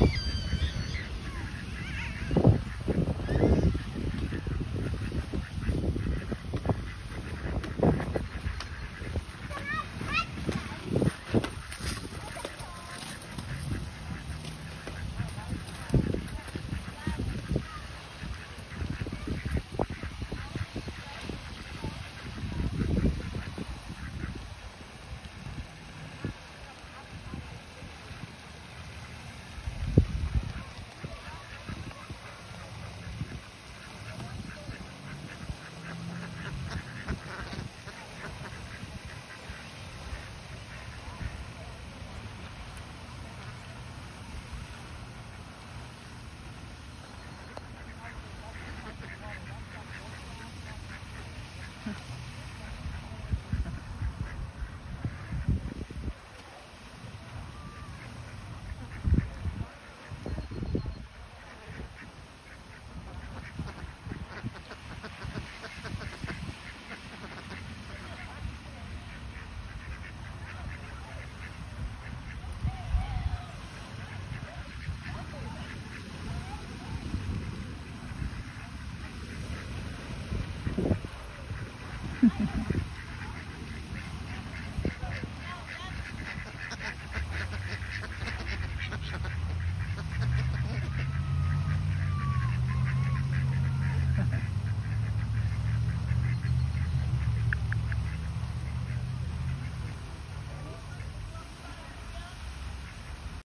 you